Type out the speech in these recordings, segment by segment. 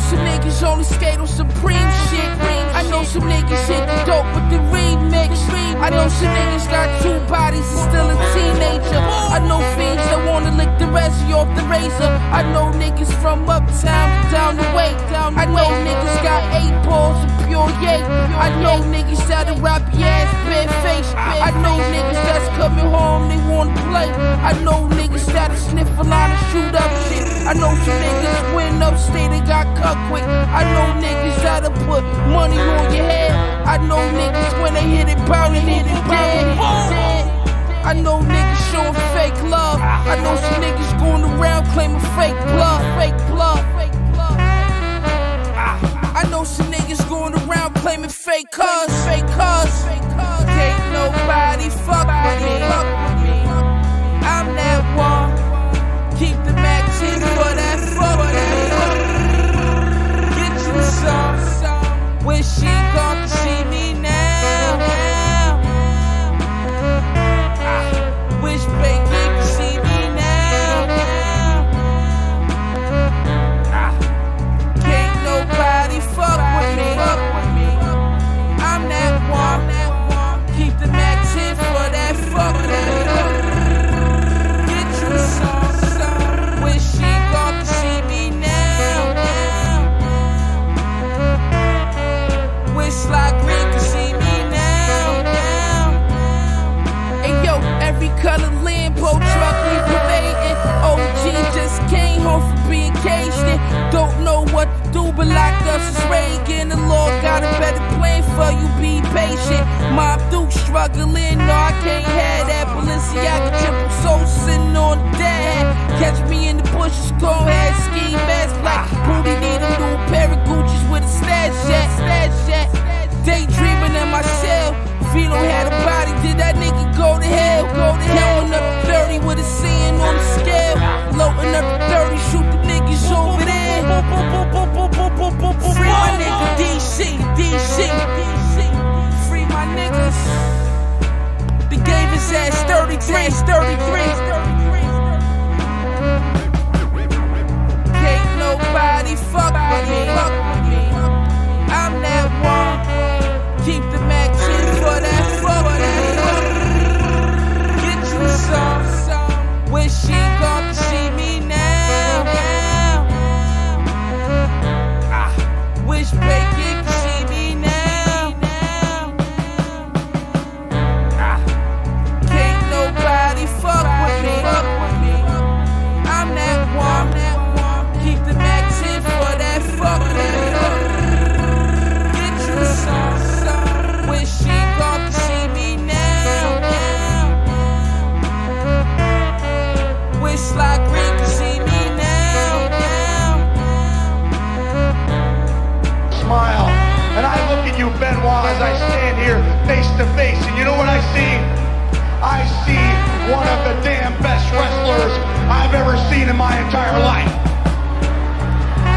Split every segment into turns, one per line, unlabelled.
niggas only skate on supreme shit. I know some niggas hit the dope with the remix. I know some niggas got two bodies and still a teenager. I know fiends that wanna lick the residue off the razor. I know niggas from uptown down the way. I know niggas got eight balls of pure yay. I know niggas that'll rap your ass bare face. I know niggas that's coming home, they wanna play. I know niggas that'll sniff a line and shoot up shit. I know some niggas went upstate and got cut quick. I know niggas that'll put money on your head. I know niggas when they hit it, bound and hit it dead. I know niggas showing fake love. I know some niggas going around claiming fake blood, fake blood, fake blood. I know some niggas going around claiming fake cuz, fake Lambo truck we parading. OG just came home from being caged in. Don't know what to do, but locked us is Reagan. The Lord got a better plan for you, be patient. Mob Duke struggling, no, I can't have that. Balenciaga triple soul sitting on the dead. Catch me in the bushes, go ahead, ski mask 33, 33. Can't nobody fuck you,
Benoit, as I stand here face to face, and you know what I see? I see one of the damn best wrestlers I've ever seen in my entire life.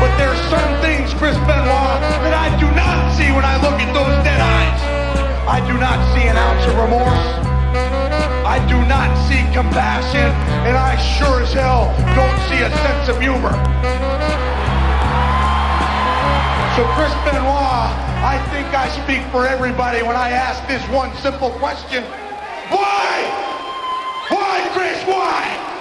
But there's certain things, Chris Benoit, that I do not see when I look at those dead eyes. I do not see an ounce of remorse. I do not see compassion, and I sure as hell don't see a sense of humor. So, Chris Benoit, I I speak for everybody when I ask this one simple question. Why? Why, Chris, why?